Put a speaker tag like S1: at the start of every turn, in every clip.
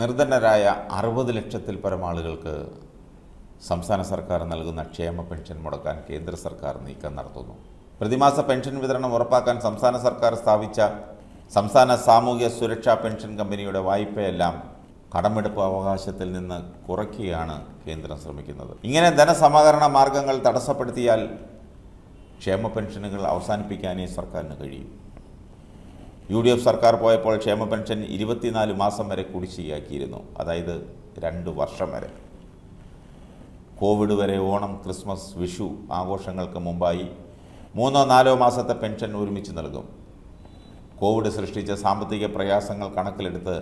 S1: നിർധനരായ അറുപത് ലക്ഷത്തിൽ പരം ആളുകൾക്ക് സംസ്ഥാന സർക്കാർ നൽകുന്ന ക്ഷേമ പെൻഷൻ മുടക്കാൻ കേന്ദ്ര സർക്കാർ നീക്കം നടത്തുന്നു. പ്രതിമാസ പെൻഷൻ വിതരണം ഉറപ്പാക്കാൻ സംസ്ഥാന സർക്കാർ സ്ഥാപിച്ച സംസ്ഥാന സാമൂഹ്യ സുരക്ഷാ പെൻഷൻ കമ്പനിയുടെ വായ്പയെല്ലാം കടമെടുപ്പ് അവകാശത്തിൽ നിന്ന് കുറയ്ക്കുകയാണ് കേന്ദ്രം ശ്രമിക്കുന്നത്. ഇങ്ങനെ ധനസമാഹരണ മാർഗങ്ങൾ തടസ്സപ്പെടുത്തിയാൽ ക്ഷേമ പെൻഷനുകൾ അവസാനിപ്പിക്കാനേ സർക്കാരിന് കഴിയും. യു ഡി എഫ് സർക്കാർ പോയപ്പോൾ ക്ഷേമ പെൻഷൻ ഇരുപത്തിനാല് മാസം വരെ കുടിശ്ശികയാക്കിയിരുന്നു. അതായത് രണ്ട് വർഷം വരെ. കോവിഡ് വരെ ഓണം ക്രിസ്മസ് വിഷു ആഘോഷങ്ങൾക്ക് മുമ്പായി മൂന്നോ നാലോ മാസത്തെ പെൻഷൻ ഒരുമിച്ച് നൽകും. കോവിഡ് സൃഷ്ടിച്ച സാമ്പത്തിക പ്രയാസങ്ങൾ കണക്കിലെടുത്ത്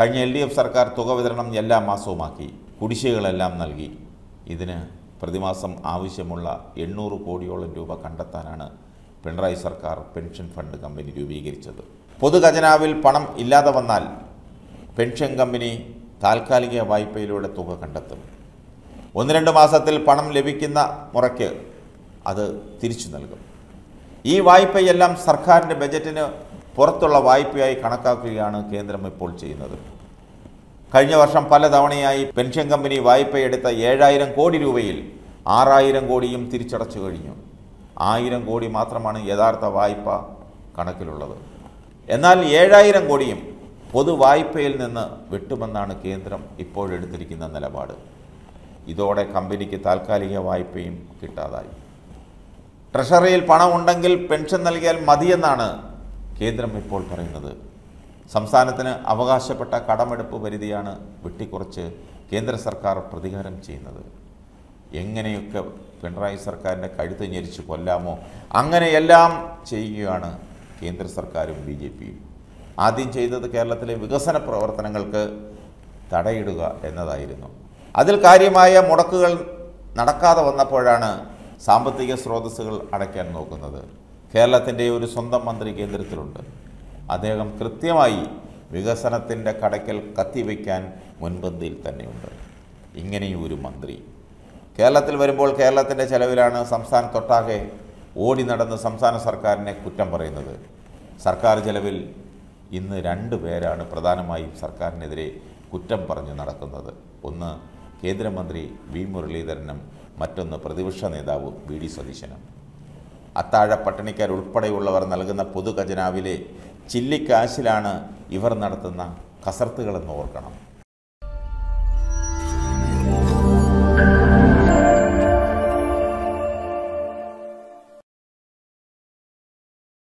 S1: കഴിഞ്ഞ എൽ ഡി എഫ് സർക്കാർ തുക വിതരണം എല്ലാ മാസവുമാക്കി. കുടിശ്ശികകളെല്ലാം നൽകി. ഇതിന് പ്രതിമാസം ആവശ്യമുള്ള എണ്ണൂറ് കോടിയോളം രൂപ കണ്ടെത്താനാണ് പിണറായി സർക്കാർ പെൻഷൻ ഫണ്ട് കമ്പനി രൂപീകരിച്ചത്. പൊതുഖജനാവിൽ പണം ഇല്ലാതെ വന്നാൽ പെൻഷൻ കമ്പനി താൽക്കാലിക വായ്പയിലൂടെ തുക കണ്ടെത്തും. ഒന്ന് രണ്ട് മാസത്തിൽ പണം ലഭിക്കുന്ന മുറയ്ക്ക് അത് തിരിച്ചു നൽകും. ഈ വായ്പയെല്ലാം സർക്കാരിന്റെ ബജറ്റിന് പുറത്തുള്ള വായ്പയായി കണക്കാക്കുകയാണ് കേന്ദ്രം ഇപ്പോൾ ചെയ്യുന്നത്. കഴിഞ്ഞ വർഷം പലതവണയായി പെൻഷൻ കമ്പനി വായ്പയെടുത്ത ഏഴായിരം കോടി രൂപയിൽ ആറായിരം കോടിയും തിരിച്ചടച്ചു കഴിഞ്ഞു. ആയിരം കോടി മാത്രമാണ് യഥാർത്ഥ വായ്പ കണക്കിലുള്ളത്. എന്നാൽ ഏഴായിരം കോടിയും പൊതു പൊതുവായ്പയിൽ നിന്ന് വിട്ടുമെന്നാണ് കേന്ദ്രം ഇപ്പോഴെടുത്തിരിക്കുന്ന നിലപാട്. ഇതോടെ കമ്പനിക്ക് താൽക്കാലിക വായ്പയും കിട്ടാതായി. ട്രഷറിയിൽ പണം ഉണ്ടെങ്കിൽ പെൻഷൻ നൽകിയാൽ മതിയെന്നാണ് കേന്ദ്രം ഇപ്പോൾ പറയുന്നത്. സംസ്ഥാനത്തിന് അവകാശപ്പെട്ട കടമെടുപ്പ് പരിധിയാണ് വെട്ടിക്കുറച്ച് കേന്ദ്ര സർക്കാർ പ്രതികാരം ചെയ്യുന്നത്. എങ്ങനെയൊക്കെ പിണറായി സർക്കാരിന്റെ കഴുത്ത് ഞെരിച്ച് കൊല്ലാമോ? അങ്ങനെയെല്ലാം ചെയ്യുകയാണ് കേന്ദ്ര സർക്കാരും ബി ജെ പിയും. ആദ്യം ചെയ്തത് കേരളത്തിലെ വികസന പ്രവർത്തനങ്ങൾക്ക് തടയിടുക എന്നതായിരുന്നു. അതിൽ കാര്യമായ മുടക്കുകൾ നടക്കാതെ വന്നപ്പോഴാണ് സാമ്പത്തിക സ്രോതസ്സുകൾ അടയ്ക്കാൻ നോക്കുന്നത്. കേരളത്തിന്റെ ഒരു സ്വന്തം മന്ത്രി കേന്ദ്രത്തിലുണ്ട്. അദ്ദേഹം കൃത്യമായി വികസനത്തിന്റെ കടയ്ക്കൽ കത്തിവയ്ക്കാൻ മുൻപന്തിയിൽ തന്നെയുണ്ട്. ഇങ്ങനെയും ഒരു മന്ത്രി. കേരളത്തിൽ വരുമ്പോൾ കേരളത്തിന്റെ ചെലവിലാണ് സംസ്ഥാനത്തൊട്ടാകെ ഓടി നടന്ന് സംസ്ഥാന സർക്കാരിനെ കുറ്റം പറയുന്നത്. സർക്കാർ ചെലവിൽ ഇന്ന് രണ്ട് പേരാണ് പ്രധാനമായും സർക്കാരിനെതിരെ കുറ്റം പറഞ്ഞു നടക്കുന്നത്. ഒന്ന് കേന്ദ്രമന്ത്രി വി മുരളീധരനും മറ്റൊന്ന് പ്രതിപക്ഷ നേതാവ് വി ഡി സതീശനും. അത്താഴ പട്ടിണിക്കാരുൾപ്പെടെയുള്ളവർ നൽകുന്ന പൊതുഖജനാവിലെ ചില്ലിക്കാശിലാണ് ഇവർ നടത്തുന്ന കസർത്തുകളെന്ന് ഓർക്കണം.